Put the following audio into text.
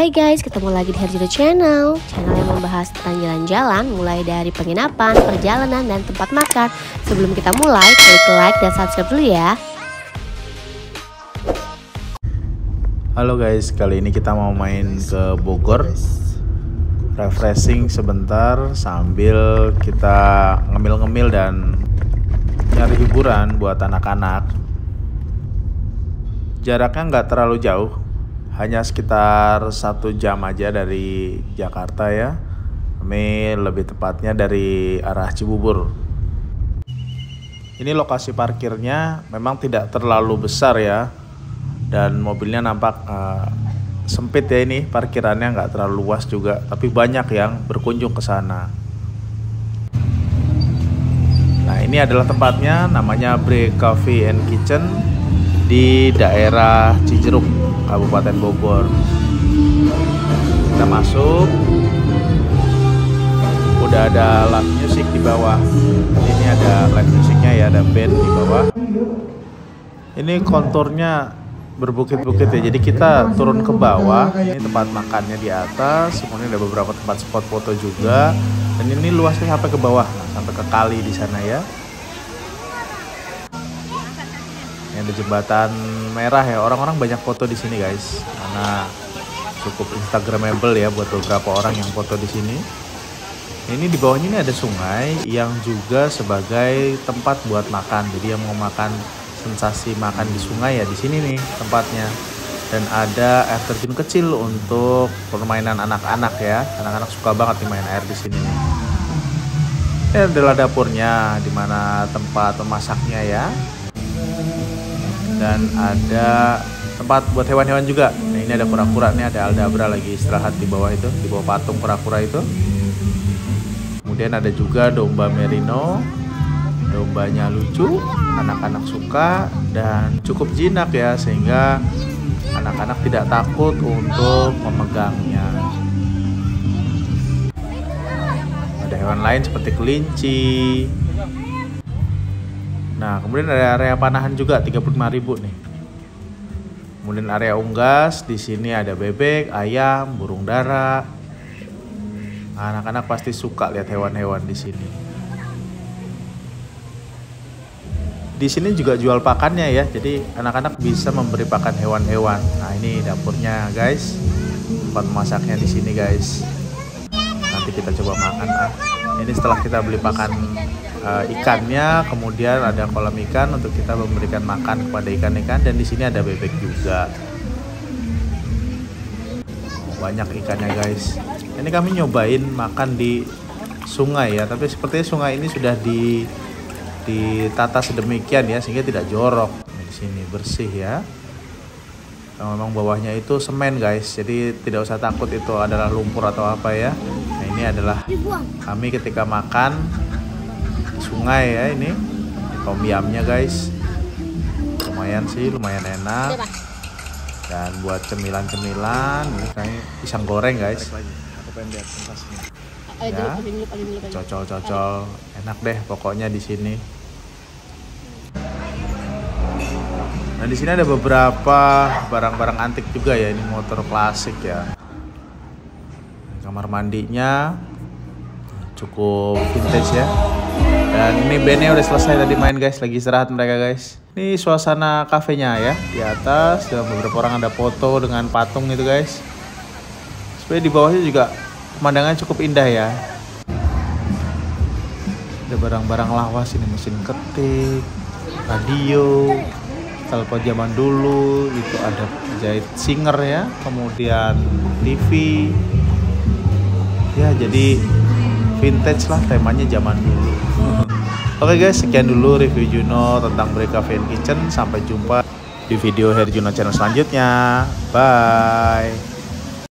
Hai guys, ketemu lagi di Herjuna Channel. Channel yang membahas tentang jalan-jalan Mulai dari penginapan, perjalanan, dan tempat makan. Sebelum kita mulai, klik like dan subscribe dulu ya. Halo guys, kali ini kita mau main ke Bogor. Refreshing sebentar sambil kita ngemil-ngemil dan nyari hiburan buat anak-anak. Jaraknya nggak terlalu jauh hanya sekitar satu jam aja dari Jakarta ya. Kami lebih tepatnya dari arah Cibubur. Ini lokasi parkirnya memang tidak terlalu besar ya. Dan mobilnya nampak uh, sempit ya ini. Parkirannya nggak terlalu luas juga tapi banyak yang berkunjung ke sana. Nah ini adalah tempatnya namanya Bre Coffee and Kitchen di daerah Cijeruk Kabupaten Bogor. Kita masuk. Udah ada live music di bawah. Ini ada live musiknya ya ada band di bawah. Ini konturnya berbukit-bukit ya. Jadi kita turun ke bawah. Ini tempat makannya di atas. Kemudian ada beberapa tempat spot foto juga. Dan ini luasnya sampai ke bawah sampai ke kali di sana ya ada jembatan merah ya orang-orang banyak foto di sini guys. Karena cukup instagramable ya buat beberapa orang yang foto di sini. Ini di bawahnya ini ada sungai yang juga sebagai tempat buat makan. Jadi yang mau makan sensasi makan di sungai ya di sini nih tempatnya. Dan ada air terjun kecil untuk permainan anak-anak ya. Anak-anak suka banget nih main air di sini ini adalah dapurnya di mana tempat memasaknya ya dan ada tempat buat hewan-hewan juga. Nah, ini ada kura-kura nih, ada aldabra lagi istirahat di bawah itu, di bawah patung kura-kura itu. Kemudian ada juga domba merino, dombanya lucu, anak-anak suka dan cukup jinak ya sehingga anak-anak tidak takut untuk memegangnya. Ada hewan lain seperti kelinci, Nah, kemudian ada area panahan juga 35.000 nih. Kemudian area unggas, di sini ada bebek, ayam, burung dara. Anak-anak pasti suka lihat hewan-hewan di sini. Di sini juga jual pakannya ya, jadi anak-anak bisa memberi pakan hewan-hewan. Nah, ini dapurnya guys. Tempat masaknya di sini guys. Nanti kita coba makan ah. Ini setelah kita beli pakan uh, ikannya, kemudian ada kolam ikan untuk kita memberikan makan kepada ikan-ikan dan di sini ada bebek juga. Banyak ikannya guys. Ini kami nyobain makan di sungai ya, tapi sepertinya sungai ini sudah di ditata sedemikian ya sehingga tidak jorok. Di sini bersih ya. Memang bawahnya itu semen guys, jadi tidak usah takut itu adalah lumpur atau apa ya. Ini adalah kami ketika makan sungai ya ini. Tom yamnya guys. Lumayan sih lumayan enak. Dan buat cemilan-cemilan ini kayak pisang goreng guys. Ya. cocol-cocol. Enak deh pokoknya di sini. Nah di sini ada beberapa barang-barang antik juga ya. Ini motor klasik ya. Kamar mandinya cukup vintage ya. Dan ini bandnya udah selesai tadi main guys, lagi istirahat mereka guys. Ini suasana kafenya ya, di atas dan beberapa orang ada foto dengan patung itu guys. Supaya di bawahnya juga pemandangan cukup indah ya. Ada barang-barang lawas ini mesin ketik, radio, telepon zaman dulu itu ada jahit singer ya, kemudian TV. Ya jadi vintage lah temanya zaman dulu Oke okay guys, sekian dulu review Juno tentang Breka Fan Kitchen. Sampai jumpa di video Herjuno channel selanjutnya. Bye.